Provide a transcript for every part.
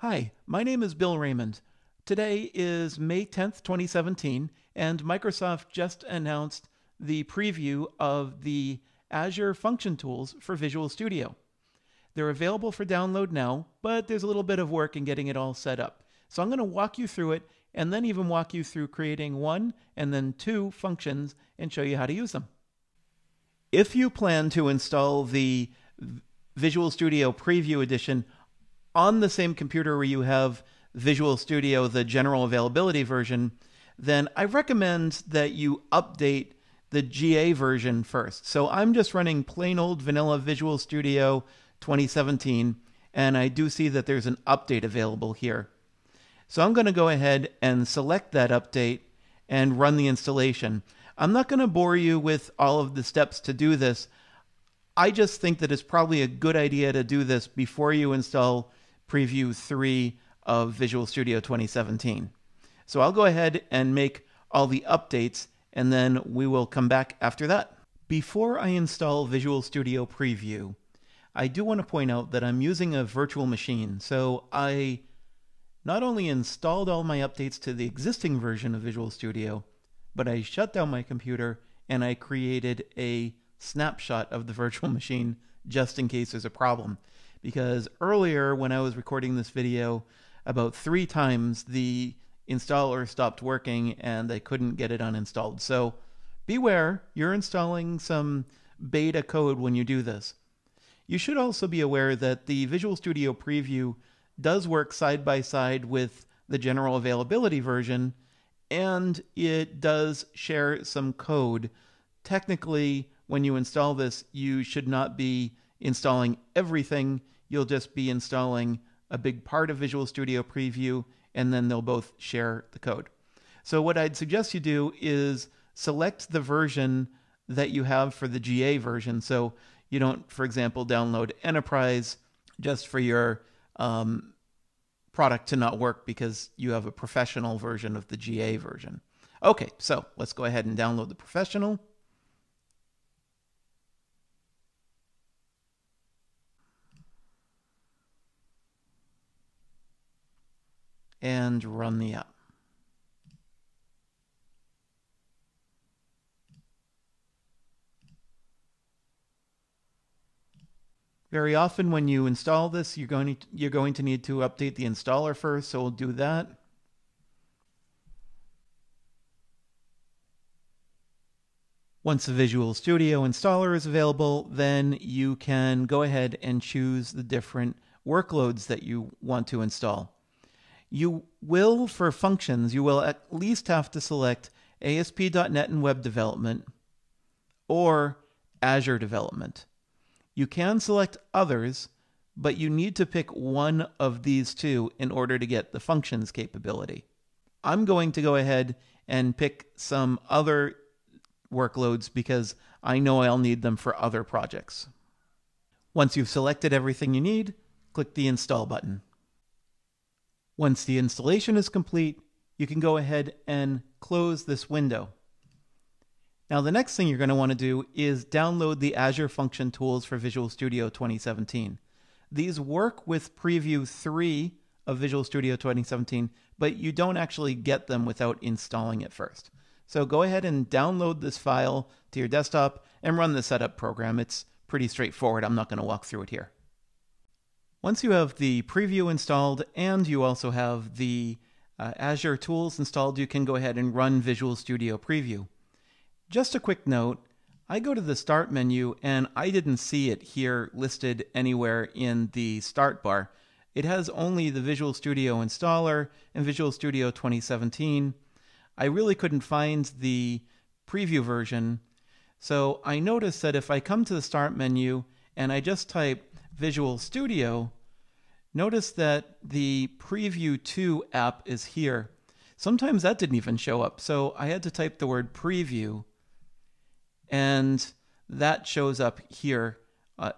Hi, my name is Bill Raymond. Today is May 10th, 2017, and Microsoft just announced the preview of the Azure Function Tools for Visual Studio. They're available for download now, but there's a little bit of work in getting it all set up. So I'm going to walk you through it and then even walk you through creating one and then two functions and show you how to use them. If you plan to install the Visual Studio Preview Edition on the same computer where you have Visual Studio, the general availability version, then I recommend that you update the GA version first. So I'm just running plain old vanilla Visual Studio 2017, and I do see that there's an update available here. So I'm going to go ahead and select that update and run the installation. I'm not going to bore you with all of the steps to do this. I just think that it's probably a good idea to do this before you install Preview 3 of Visual Studio 2017. So I'll go ahead and make all the updates and then we will come back after that. Before I install Visual Studio Preview, I do want to point out that I'm using a virtual machine. So I not only installed all my updates to the existing version of Visual Studio, but I shut down my computer and I created a snapshot of the virtual machine just in case there's a problem. Because earlier when I was recording this video, about three times the installer stopped working and I couldn't get it uninstalled. So beware, you're installing some beta code when you do this. You should also be aware that the Visual Studio Preview does work side by side with the general availability version, and it does share some code. Technically, when you install this, you should not be installing everything. You'll just be installing a big part of Visual Studio Preview, and then they'll both share the code. So, what I'd suggest you do is select the version that you have for the GA version. So, you don't, for example, download Enterprise just for your um, product to not work because you have a professional version of the GA version. Okay, so let's go ahead and download the professional. And run the app. Very often when you install this, you're going to, you're going to need to update the installer first, so we'll do that. Once the Visual Studio installer is available, then you can go ahead and choose the different workloads that you want to install. You will, for functions, you will at least have to select ASP.NET and Web Development or Azure Development. You can select others, but you need to pick one of these two in order to get the functions capability. I'm going to go ahead and pick some other workloads because I know I'll need them for other projects. Once you've selected everything you need, click the Install button. Once the installation is complete, you can go ahead and close this window. Now, the next thing you're going to want to do is download the Azure Function Tools for Visual Studio 2017. These work with Preview 3 of Visual Studio 2017, but you don't actually get them without installing it first. So go ahead and download this file to your desktop and run the setup program. It's pretty straightforward. I'm not going to walk through it here. Once you have the preview installed and you also have the uh, Azure tools installed, you can go ahead and run Visual Studio Preview. Just a quick note, I go to the start menu and I didn't see it here listed anywhere in the start bar. It has only the Visual Studio installer and Visual Studio 2017. I really couldn't find the preview version. So I noticed that if I come to the start menu and I just type Visual Studio, notice that the Preview 2 app is here. Sometimes that didn't even show up, so I had to type the word preview and that shows up here uh,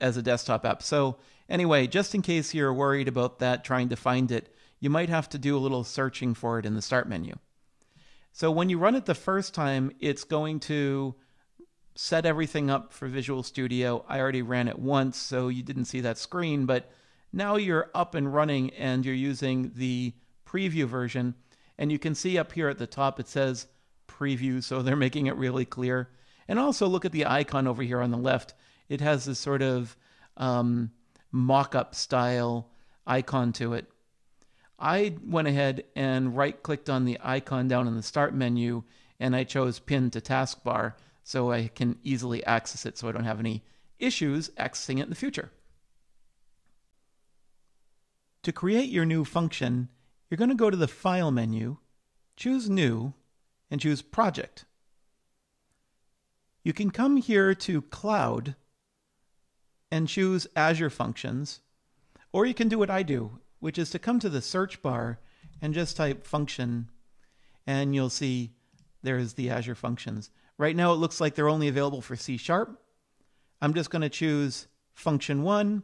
as a desktop app. So anyway, just in case you're worried about that, trying to find it, you might have to do a little searching for it in the start menu. So when you run it the first time, it's going to set everything up for Visual Studio. I already ran it once, so you didn't see that screen, but Now you're up and running and you're using the preview version. And you can see up here at the top it says preview, so they're making it really clear. And also look at the icon over here on the left. It has this sort of um, mock up style icon to it. I went ahead and right clicked on the icon down in the start menu and I chose pin to taskbar so I can easily access it so I don't have any issues accessing it in the future. To create your new function, you're going to go to the File menu, choose New, and choose Project. You can come here to Cloud and choose Azure Functions, or you can do what I do, which is to come to the search bar and just type function, and you'll see there's the Azure Functions. Right now it looks like they're only available for C Sharp. I'm just going to choose function 1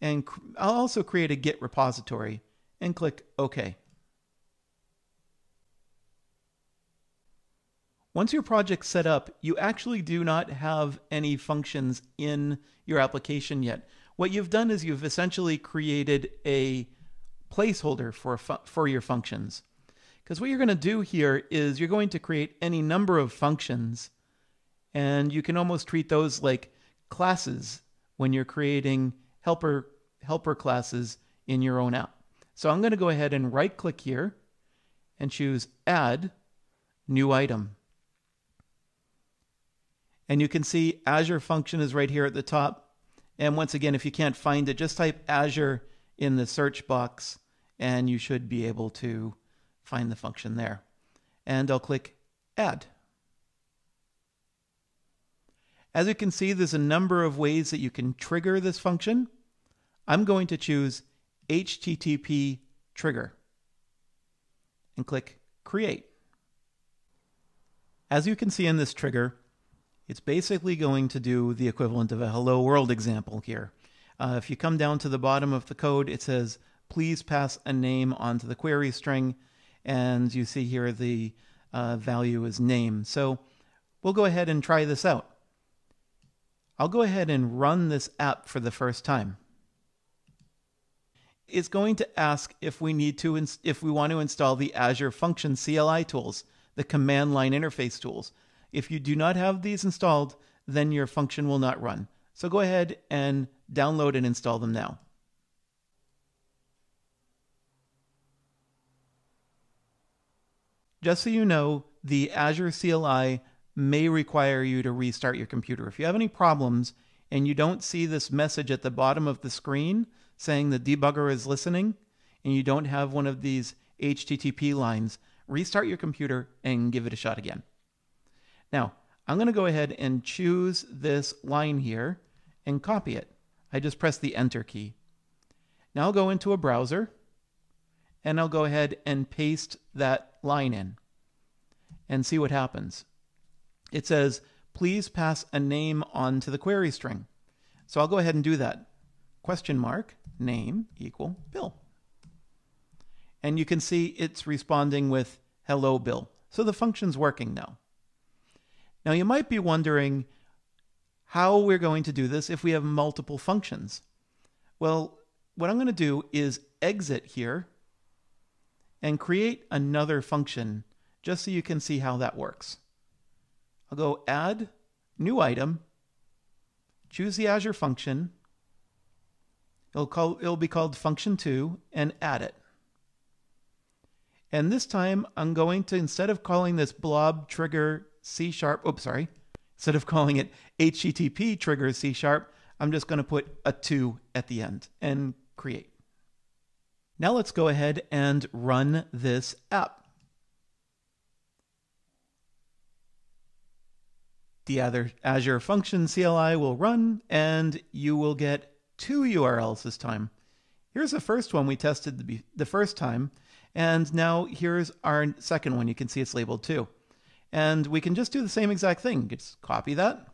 and I'll also create a Git repository and click OK. Once your project's set up, you actually do not have any functions in your application yet. What you've done is you've essentially created a placeholder for, for your functions. Because what you're going to do here is you're going to create any number of functions, and you can almost treat those like classes when you're creating helper helper classes in your own app. So I'm going to go ahead and right click here and choose add new item. And you can see Azure function is right here at the top. And once again, if you can't find it, just type Azure in the search box and you should be able to find the function there. And I'll click add. As you can see, there's a number of ways that you can trigger this function. I'm going to choose HTTP trigger and click create. As you can see in this trigger, it's basically going to do the equivalent of a hello world example here. Uh, if you come down to the bottom of the code, it says, please pass a name onto the query string. And you see here the uh, value is name. So we'll go ahead and try this out. I'll go ahead and run this app for the first time is going to ask if we need to if we want to install the Azure Function CLI tools, the command line interface tools. If you do not have these installed, then your function will not run. So go ahead and download and install them now. Just so you know, the Azure CLI may require you to restart your computer. If you have any problems and you don't see this message at the bottom of the screen, saying the debugger is listening and you don't have one of these HTTP lines, restart your computer and give it a shot again. Now, I'm going to go ahead and choose this line here and copy it. I just press the Enter key. Now I'll go into a browser and I'll go ahead and paste that line in and see what happens. It says, please pass a name onto the query string. So I'll go ahead and do that. Question mark, name equal Bill. And you can see it's responding with hello Bill. So the function's working now. Now you might be wondering how we're going to do this if we have multiple functions. Well, what I'm going to do is exit here and create another function just so you can see how that works. I'll go add new item, choose the Azure function, It'll, call, it'll be called function 2 and add it. And this time I'm going to, instead of calling this blob trigger C sharp, oops, sorry, instead of calling it HTTP trigger C sharp, I'm just going to put a 2 at the end and create. Now let's go ahead and run this app. The other Azure Function CLI will run and you will get two URLs this time. Here's the first one we tested the, the first time, and now here's our second one. You can see it's labeled too. And we can just do the same exact thing. Just copy that,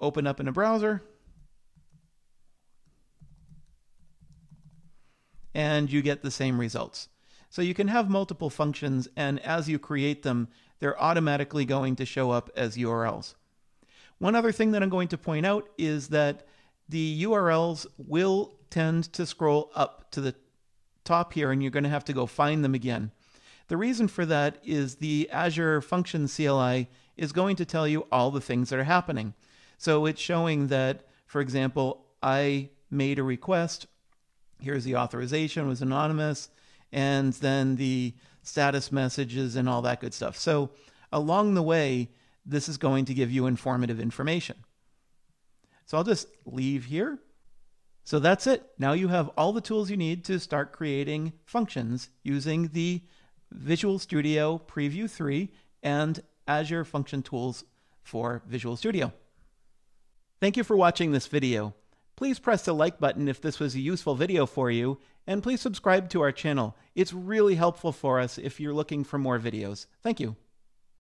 open up in a browser, and you get the same results. So you can have multiple functions, and as you create them, they're automatically going to show up as URLs. One other thing that I'm going to point out is that the URLs will tend to scroll up to the top here, and you're going to have to go find them again. The reason for that is the Azure Function CLI is going to tell you all the things that are happening. So it's showing that, for example, I made a request. Here's the authorization, was anonymous, and then the status messages and all that good stuff. So along the way, this is going to give you informative information. So I'll just leave here. So that's it. Now you have all the tools you need to start creating functions using the Visual Studio Preview 3 and Azure Function Tools for Visual Studio. Thank you for watching this video. Please press the like button if this was a useful video for you, and please subscribe to our channel. It's really helpful for us if you're looking for more videos. Thank you.